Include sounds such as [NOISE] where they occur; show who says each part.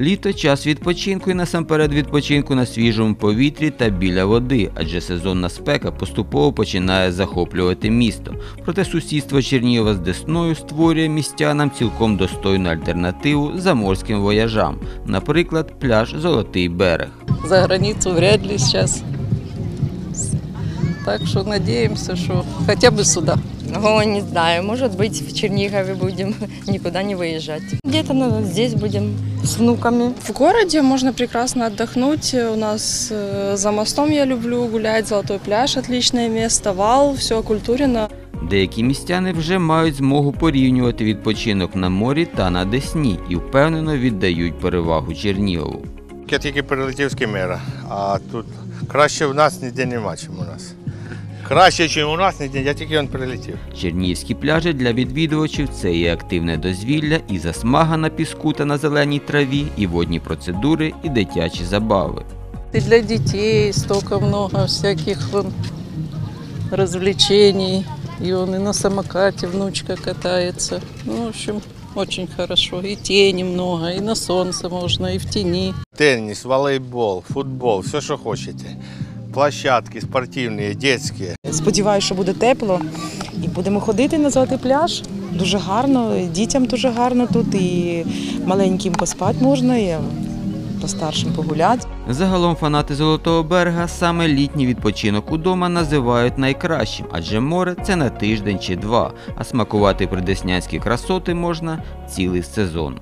Speaker 1: Літо час відпочинку і насамперед відпочинку на свіжому повітрі та біля води, адже сезонна спека поступово починає захоплювати місто. Проте сусідство Чернігова з Десною створює містянам цілком достойну альтернативу заморським вояжам, наприклад, пляж Золотий берег.
Speaker 2: За границу вряд ли сейчас. Так что надеемся, что хотя бы сюда.
Speaker 3: О, не знаю, может быть, в Чернигове будем, [LAUGHS] никуда не выезжать. Где-то ну, здесь будем с внуками.
Speaker 4: В городе можно прекрасно отдохнуть. У нас э, за мостом я люблю гулять, Золотой пляж отличное место, вал, все окультурено.
Speaker 1: Деякі містяни вже мають змогу порівнювати відпочинок на морі та на Десні і впевнено віддають перевагу Чернігову.
Speaker 5: Я тільки прилетів з Кемера, а тут краще в нас ніде нема, чим у нас. Краще, ніж у нас я тільки он прилетів.
Speaker 1: Чернігівські пляжі для відвідувачів це і активне дозвілля, і засмага на піску та на зеленій траві, і водні процедури, і дитячі забави.
Speaker 2: И для детей столько много всяких вон развлечений. И он и на самокате внучка катается. Ну, в общем, очень хорошо. И тени много, и на солнце можно, и в тени.
Speaker 5: Теніс, волейбол, футбол, все, що хочете. Площадки спортивні, дитячі.
Speaker 6: Сподіваюся, що буде тепло. І будемо ходити на золотий пляж. Дуже гарно, дітям дуже гарно тут, і маленьким поспати можна, і постаршим погуляти.
Speaker 1: Загалом фанати Золотого берега саме літній відпочинок удома називають найкращим, адже море це на тиждень чи два, а смакувати придеснянські красоти можна цілий сезон.